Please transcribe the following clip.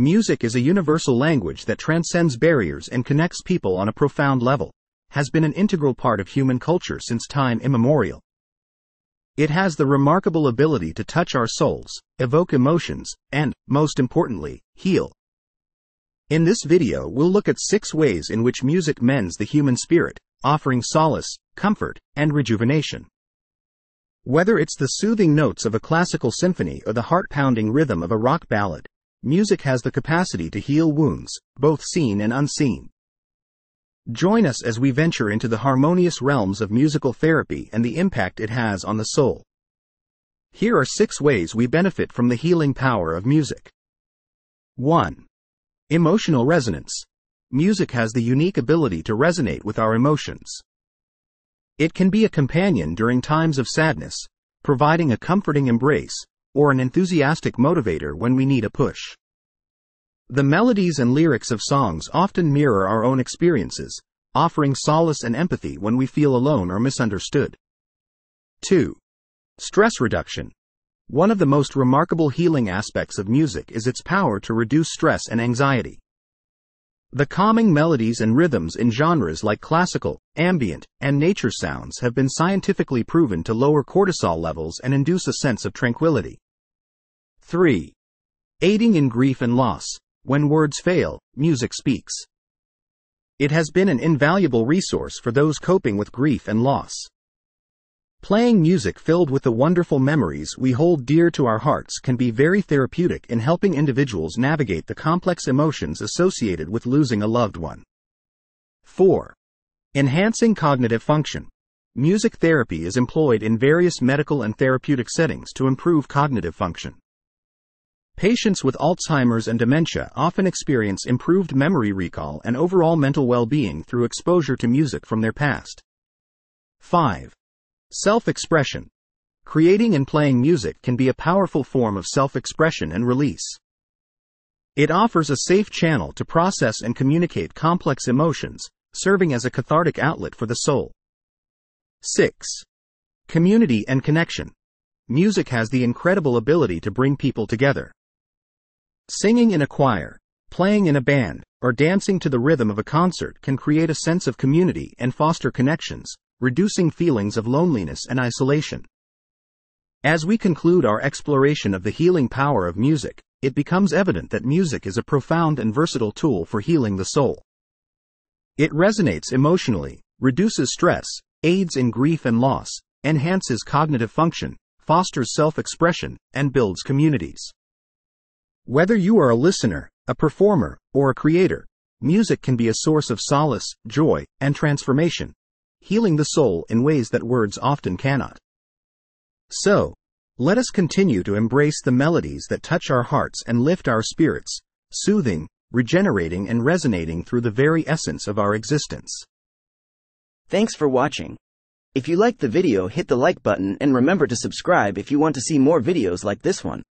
Music is a universal language that transcends barriers and connects people on a profound level, has been an integral part of human culture since time immemorial. It has the remarkable ability to touch our souls, evoke emotions, and, most importantly, heal. In this video, we'll look at six ways in which music mends the human spirit, offering solace, comfort, and rejuvenation. Whether it's the soothing notes of a classical symphony or the heart pounding rhythm of a rock ballad, Music has the capacity to heal wounds, both seen and unseen. Join us as we venture into the harmonious realms of musical therapy and the impact it has on the soul. Here are six ways we benefit from the healing power of music. 1. Emotional resonance. Music has the unique ability to resonate with our emotions. It can be a companion during times of sadness, providing a comforting embrace, or an enthusiastic motivator when we need a push. The melodies and lyrics of songs often mirror our own experiences, offering solace and empathy when we feel alone or misunderstood. 2. Stress reduction. One of the most remarkable healing aspects of music is its power to reduce stress and anxiety. The calming melodies and rhythms in genres like classical, ambient, and nature sounds have been scientifically proven to lower cortisol levels and induce a sense of tranquility. 3. Aiding in grief and loss. When words fail, music speaks. It has been an invaluable resource for those coping with grief and loss. Playing music filled with the wonderful memories we hold dear to our hearts can be very therapeutic in helping individuals navigate the complex emotions associated with losing a loved one. 4. Enhancing cognitive function. Music therapy is employed in various medical and therapeutic settings to improve cognitive function. Patients with Alzheimer's and dementia often experience improved memory recall and overall mental well being through exposure to music from their past. 5. Self expression. Creating and playing music can be a powerful form of self expression and release. It offers a safe channel to process and communicate complex emotions, serving as a cathartic outlet for the soul. 6. Community and connection. Music has the incredible ability to bring people together. Singing in a choir, playing in a band, or dancing to the rhythm of a concert can create a sense of community and foster connections, reducing feelings of loneliness and isolation. As we conclude our exploration of the healing power of music, it becomes evident that music is a profound and versatile tool for healing the soul. It resonates emotionally, reduces stress, aids in grief and loss, enhances cognitive function, fosters self expression, and builds communities. Whether you are a listener, a performer, or a creator, music can be a source of solace, joy, and transformation, healing the soul in ways that words often cannot. So, let us continue to embrace the melodies that touch our hearts and lift our spirits, soothing, regenerating, and resonating through the very essence of our existence. Thanks for watching. If you liked the video hit the like button and remember to subscribe if you want to see more videos like this one.